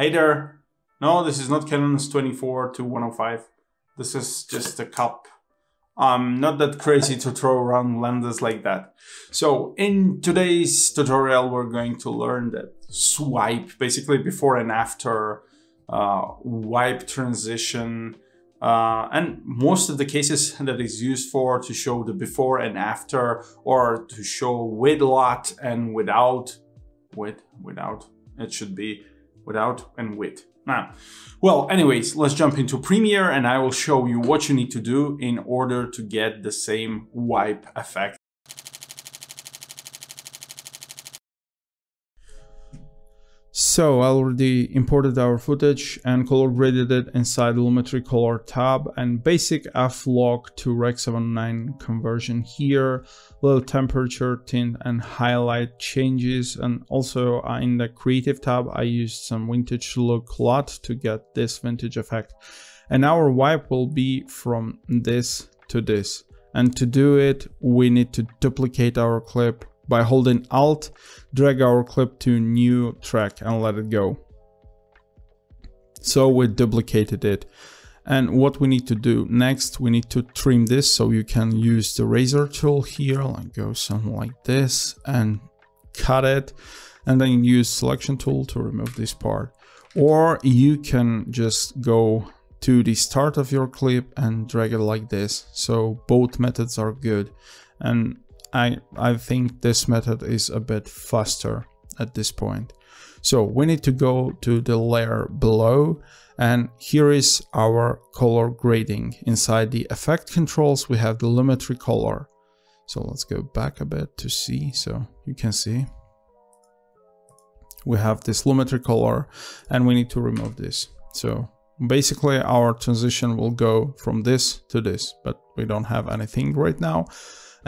Hey there. No, this is not Canon's 24 to 105. This is just a cup. I'm not that crazy to throw around lenses like that. So in today's tutorial, we're going to learn that swipe, basically before and after uh, wipe transition. Uh, and most of the cases that is used for to show the before and after or to show with LUT and without with without it should be without and with. Now, well, anyways, let's jump into Premiere and I will show you what you need to do in order to get the same wipe effect So I already imported our footage and color graded it inside the Lumetri color tab and basic f-log to Rec 709 conversion here, little temperature, tint and highlight changes and also uh, in the creative tab I used some vintage look LUT to get this vintage effect. And our wipe will be from this to this. And to do it, we need to duplicate our clip by holding Alt, drag our clip to new track and let it go. So we duplicated it. And what we need to do next, we need to trim this so you can use the razor tool here, like go something like this and cut it and then use selection tool to remove this part. Or you can just go to the start of your clip and drag it like this. So both methods are good. And I, I think this method is a bit faster at this point. So we need to go to the layer below and here is our color grading. Inside the effect controls, we have the Lumetri color. So let's go back a bit to see, so you can see. We have this Lumetri color and we need to remove this. So basically our transition will go from this to this, but we don't have anything right now.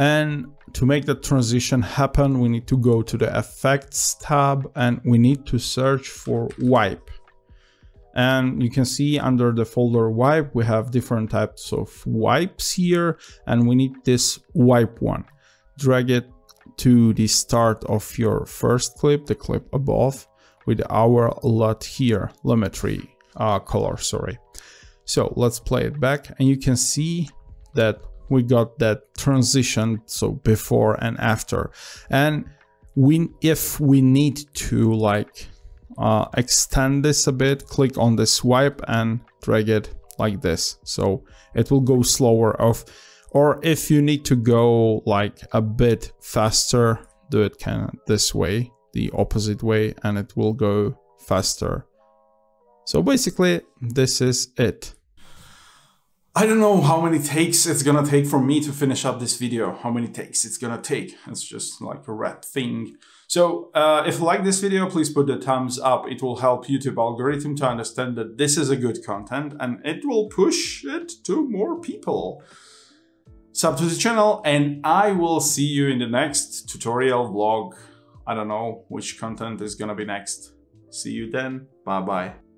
And to make that transition happen, we need to go to the effects tab and we need to search for wipe. And you can see under the folder wipe, we have different types of wipes here and we need this wipe one. Drag it to the start of your first clip, the clip above with our LUT here, Lumetri uh, color, sorry. So let's play it back and you can see that we got that transition so before and after. And we if we need to like uh, extend this a bit click on the swipe and drag it like this. So it will go slower off or if you need to go like a bit faster do it kind of this way the opposite way and it will go faster. So basically this is it I don't know how many takes it's gonna take for me to finish up this video, how many takes it's gonna take. It's just like a rat thing. So uh, if you like this video, please put the thumbs up. It will help YouTube algorithm to understand that this is a good content and it will push it to more people. Sub to the channel and I will see you in the next tutorial vlog. I don't know which content is gonna be next. See you then. Bye bye.